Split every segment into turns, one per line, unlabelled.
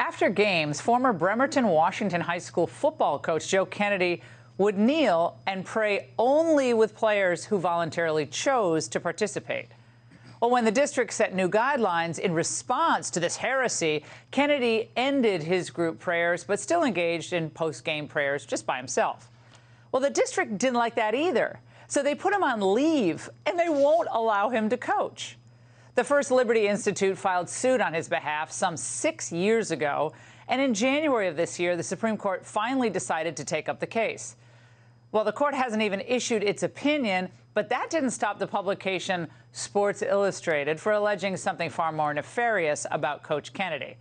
After games, former Bremerton Washington High School football coach Joe Kennedy would kneel and pray only with players who voluntarily chose to participate. Well, when the district set new guidelines in response to this heresy, Kennedy ended his group prayers but still engaged in post game prayers just by himself. Well, the district didn't like that either, so they put him on leave and they won't allow him to coach. The First Liberty Institute filed suit on his behalf some six years ago, and in January of this year, the Supreme Court finally decided to take up the case. Well, the court hasn't even issued its opinion, but that didn't stop the publication Sports Illustrated for alleging something far more nefarious about Coach Kennedy.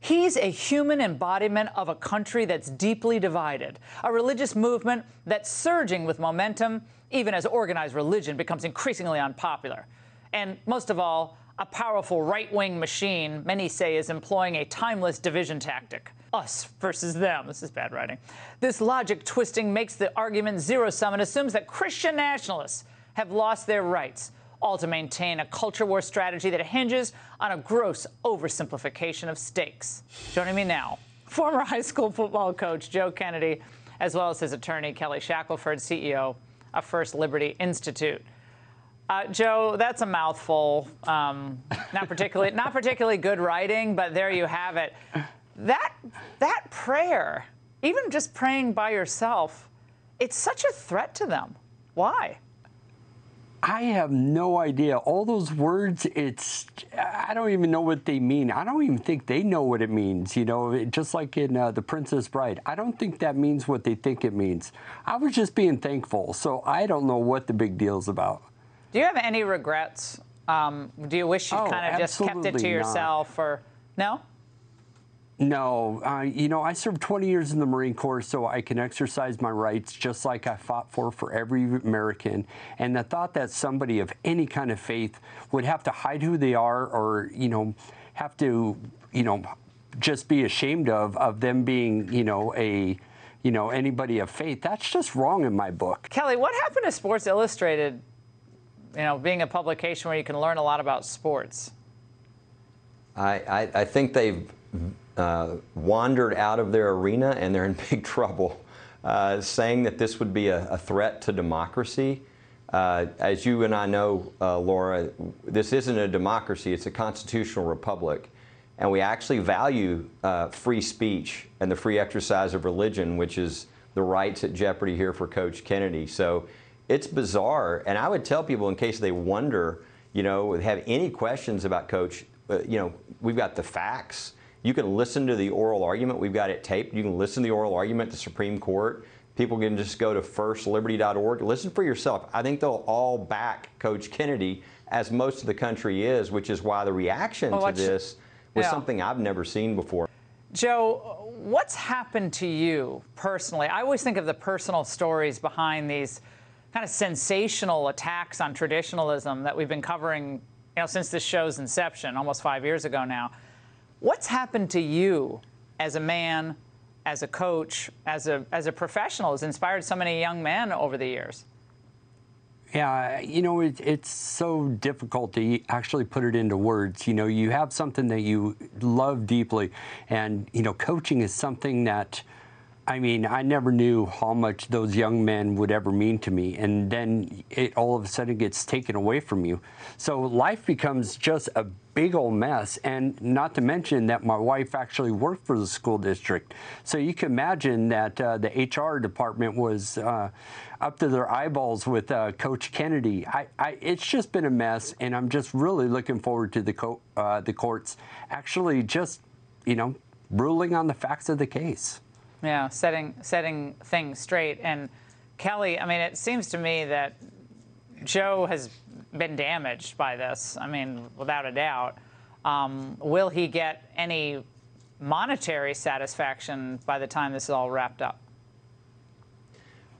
He's a human embodiment of a country that's deeply divided, a religious movement that's surging with momentum, even as organized religion becomes increasingly unpopular. And most of all, a powerful right wing machine, many say, is employing a timeless division tactic us versus them. This is bad writing. This logic twisting makes the argument zero sum and assumes that Christian nationalists have lost their rights, all to maintain a culture war strategy that hinges on a gross oversimplification of stakes. Joining me now, former high school football coach Joe Kennedy, as well as his attorney Kelly Shackelford, CEO of First Liberty Institute. Uh, Joe, that's a mouthful. Um, not particularly, not particularly good writing, but there you have it. That that prayer, even just praying by yourself, it's such a threat to them. Why?
I have no idea. All those words, it's, I don't even know what they mean. I don't even think they know what it means. You know, just like in uh, The Princess Bride, I don't think that means what they think it means. I was just being thankful. So I don't know what the big deal is about.
Do you have any regrets? Um, do you wish you
oh,
kind of just kept it to yourself,
not.
or no?
No, uh, you know, I served 20 years in the Marine Corps so I can exercise my rights just like I fought for for every American. And the thought that somebody of any kind of faith would have to hide who they are or, you know, have to, you know, just be ashamed of, of them being, you know, a, you know, anybody of faith, that's just wrong in my book.
Kelly, what happened to Sports Illustrated you know, being a publication where you can learn a lot about sports?
I, I, I think they've uh, wandered out of their arena and they're in big trouble. Uh, saying that this would be a, a threat to democracy. Uh, as you and I know, uh, Laura, this isn't a democracy, it's a constitutional republic. And we actually value uh, free speech and the free exercise of religion, which is the rights at jeopardy here for Coach Kennedy. So it's bizarre. And I would tell people, in case they wonder, you know, have any questions about Coach, uh, you know, we've got the facts. You can listen to the oral argument. We've got it taped. You can listen to the oral argument at the Supreme Court. People can just go to firstliberty.org. Listen for yourself. I think they'll all back Coach Kennedy, as most of the country is, which is why the reaction well, to this was yeah. something I've never seen before.
Joe, what's happened to you personally? I always think of the personal stories behind these kind of sensational attacks on traditionalism that we've been covering you know, since this show's inception, almost five years ago now. What's happened to you as a man, as a coach, as a, as a professional, has inspired so many young men over the years?
Yeah, you know, it, it's so difficult to actually put it into words. You know, you have something that you love deeply, and, you know, coaching is something that I mean, I never knew how much those young men would ever mean to me. And then it all of a sudden gets taken away from you. So life becomes just a big old mess. And not to mention that my wife actually worked for the school district. So you can imagine that uh, the HR department was uh, up to their eyeballs with uh, Coach Kennedy. I, I, it's just been a mess. And I'm just really looking forward to the, co- uh, the courts actually just, you know, ruling on the facts of the case.
Yeah, setting setting things straight. And Kelly, I mean, it seems to me that Joe has been damaged by this. I mean, without a doubt. Um, will he get any monetary satisfaction by the time this is all wrapped up?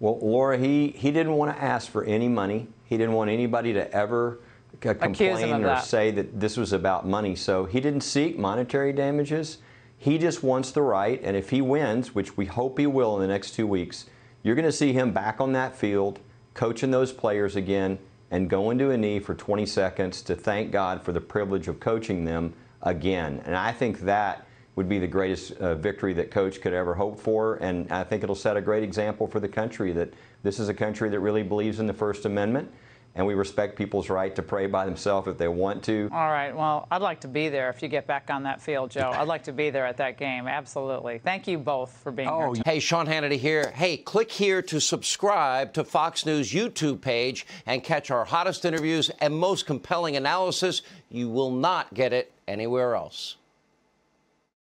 Well, Laura, he, he didn't want to ask for any money. He didn't want anybody to ever complain or
that.
say that this was about money. So he didn't seek monetary damages. He just wants the right, and if he wins, which we hope he will in the next two weeks, you're going to see him back on that field, coaching those players again, and going to a knee for 20 seconds to thank God for the privilege of coaching them again. And I think that would be the greatest uh, victory that coach could ever hope for. And I think it'll set a great example for the country that this is a country that really believes in the First Amendment and we respect people's right to pray by themselves if they want to.
All right. Well, I'd like to be there if you get back on that field, Joe. I'd like to be there at that game. Absolutely. Thank you both for being
Oh,
here.
Hey, Sean Hannity here. Hey, click here to subscribe to Fox News YouTube page and catch our hottest interviews and most compelling analysis. You will not get it anywhere else.